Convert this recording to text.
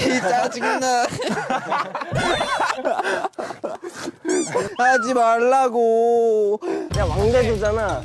씨, 짜증나. 하지 말라고. 야 왕대주잖아.